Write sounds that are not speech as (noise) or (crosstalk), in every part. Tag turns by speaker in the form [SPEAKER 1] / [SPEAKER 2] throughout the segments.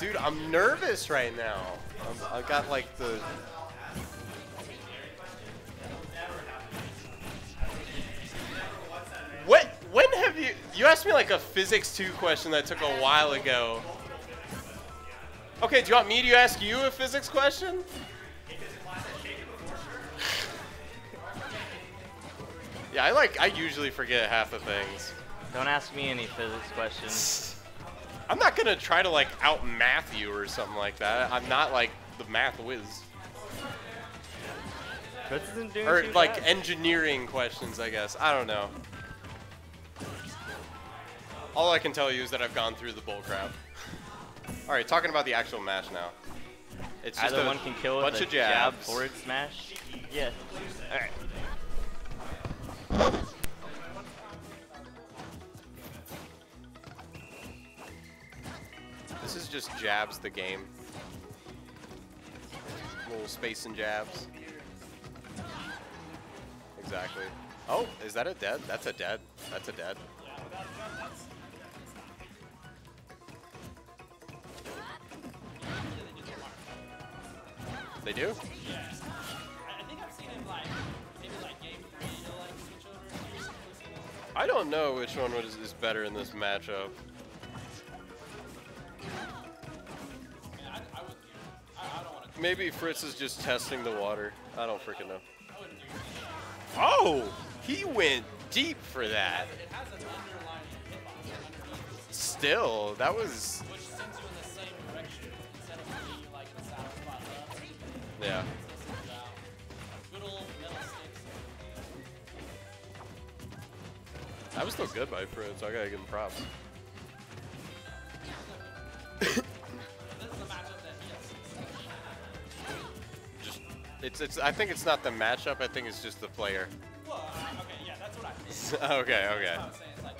[SPEAKER 1] Dude, I'm nervous right now. I'm, I got like the. What? when have you you asked me like a physics two question that took a while ago? Okay, do you want me to ask you a physics question? (laughs) Yeah, I like I usually forget half the things.
[SPEAKER 2] Don't ask me any physics questions. (laughs)
[SPEAKER 1] I'm not gonna try to like out math you or something like that. I'm not like the math whiz. Or like
[SPEAKER 2] bad.
[SPEAKER 1] engineering questions, I guess. I don't know. All I can tell you is that I've gone through the bull crap. All right, talking about the actual match now. It's just
[SPEAKER 2] Either
[SPEAKER 1] a
[SPEAKER 2] one can kill with
[SPEAKER 1] bunch
[SPEAKER 2] a
[SPEAKER 1] of
[SPEAKER 2] jab
[SPEAKER 1] jabs.
[SPEAKER 2] forward smash. Yeah. All right.
[SPEAKER 1] Jabs the game. Little space and jabs. Exactly. Oh, is that a dead? That's a dead. That's a dead. They do?
[SPEAKER 3] I
[SPEAKER 1] don't know which one is better in this matchup. Maybe Fritz is just testing the water. I don't freaking know.
[SPEAKER 3] I wouldn't do it.
[SPEAKER 1] Oh, he went deep for that.
[SPEAKER 3] It has an underlying hitbox underneath,
[SPEAKER 1] Still, that was
[SPEAKER 3] which sends you in the same direction instead of being like in the sour spot up.
[SPEAKER 1] yeah.
[SPEAKER 3] This is out. Good old metal sticks.
[SPEAKER 1] That was still good by Fritz. I gotta give him props. It's it's. I think it's not the matchup. I think it's just the player.
[SPEAKER 3] Well, uh, okay, yeah, that's what I meant. (laughs)
[SPEAKER 1] okay, okay.
[SPEAKER 3] That's what I'm saying. It's like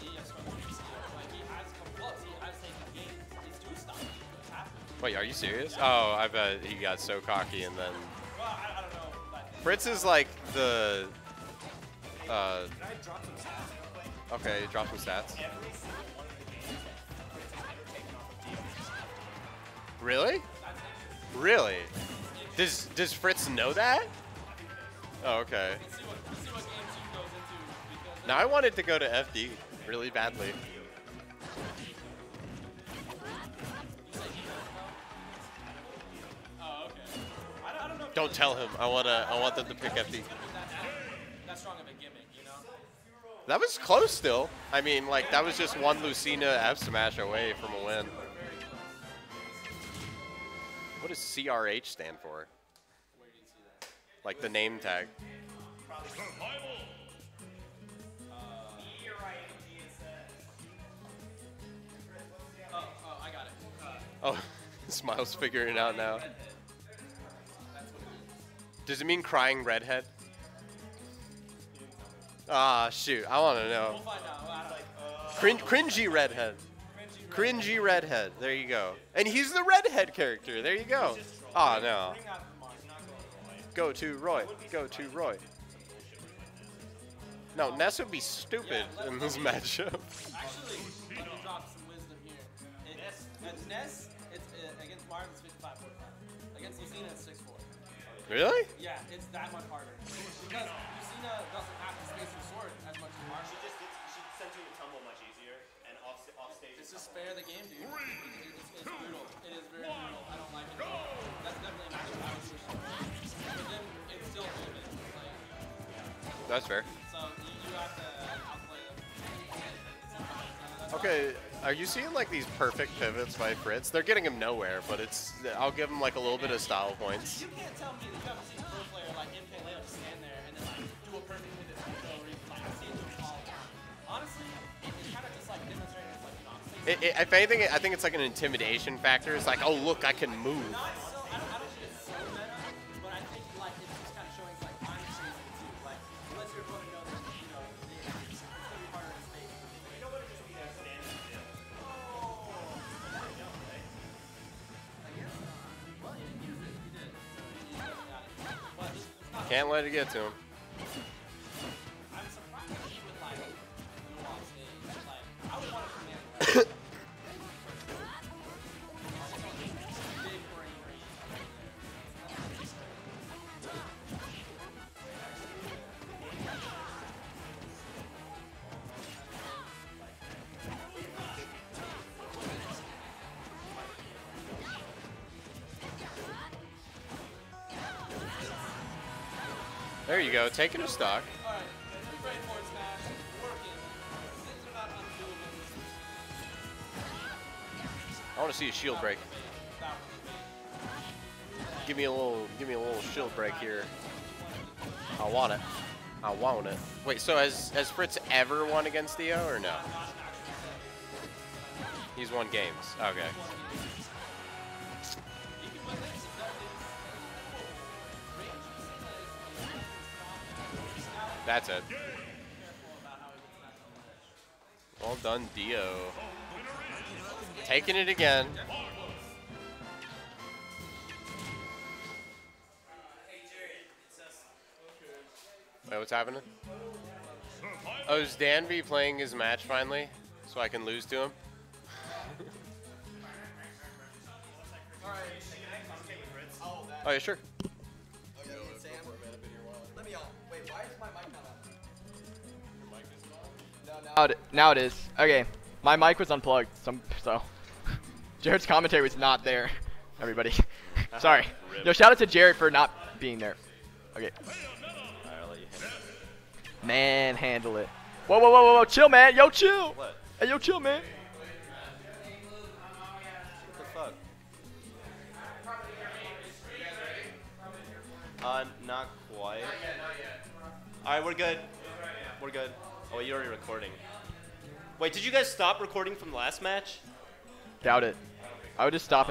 [SPEAKER 3] he, he has struggled to see it. Like he has come close. He has taken games. He's two stops. It's happened.
[SPEAKER 1] Wait, are you serious? Oh, I bet he got so cocky and then
[SPEAKER 3] Well, I, I don't know. Like,
[SPEAKER 1] Fritz is like the. Uh, okay, drop some stats. Really? Really? Does Does Fritz know that? Oh, okay. Now I wanted to go to FD really badly.
[SPEAKER 3] Don't-
[SPEAKER 1] tell him. I wanna. I want them to pick FD.
[SPEAKER 3] That
[SPEAKER 1] was close still. I mean, like that was just one Lucina F smash away from a win. What does CRH stand for? Like the name tag.
[SPEAKER 3] Oh, (laughs) oh, I got it. Uh,
[SPEAKER 1] Oh, Smile's figuring it out now. Does it mean crying redhead? Ah, shoot. I want to know.
[SPEAKER 3] we'll find out. I don't,
[SPEAKER 1] Crin- cringy redhead. Cringy redhead. There you go. And he's the redhead character. There you go. Oh, no.
[SPEAKER 3] bring out Marth, not go.
[SPEAKER 1] Go to Roy. Go to Roy. No, Ness would be stupid in this matchup.
[SPEAKER 3] Actually, let me drop some wisdom here. It, at Ness, it's uh, against Marth, it's 55 45. Against Lucina, it's 6 4.
[SPEAKER 1] Really?
[SPEAKER 3] Yeah, it's that much harder. Because Lucina doesn't have to space her sword as much as Marth.
[SPEAKER 4] She just she sends you a tumble much easier and off off stage.
[SPEAKER 3] It's just spare the game, dude. It's, it's, it's brutal. It is very brutal. I don't like it. That's definitely a matchup I would switch to. But then it's still movement. Like,
[SPEAKER 1] That's fair.
[SPEAKER 3] so you, you have to outplay them.
[SPEAKER 1] Okay, are you seeing like these perfect pivots by Fritz? They're getting him nowhere, but it's I'll give him like a little bit of style points.
[SPEAKER 3] You can't tell me that you haven't seen a pro player like MK Leo stand there and then like do a perfect
[SPEAKER 1] It, it, if anything, I think it's like an intimidation factor. It's like, oh look, I can move. Can't let it get to
[SPEAKER 3] don't There you go, taking a stock. I want to see a shield break. Give me a little, give me a little shield break here. I want it. I want it. Wait, so has has Fritz ever won against Dio or no? He's won games. Okay. That's it. Well done, Dio. Taking it again. Wait, what's happening? Oh, is Danbi playing his match finally? So I can lose to him? (laughs) oh, yeah, sure.
[SPEAKER 5] Now, it, now it is. Okay, my mic was unplugged, some, so (laughs) Jared's commentary was not there. Everybody, (laughs) sorry. Yo, shout out to Jared for not being there. Okay,
[SPEAKER 4] I'll let you handle it.
[SPEAKER 5] man, handle it. Whoa, whoa, whoa, whoa, whoa, chill, man. Yo, chill.
[SPEAKER 4] What?
[SPEAKER 5] Hey, yo, chill, man.
[SPEAKER 4] Uh, not quite. Alright, we're good. We're good. Oh, you're already recording. Wait, did you guys stop recording from the last match?
[SPEAKER 5] Doubt it. I would just stop and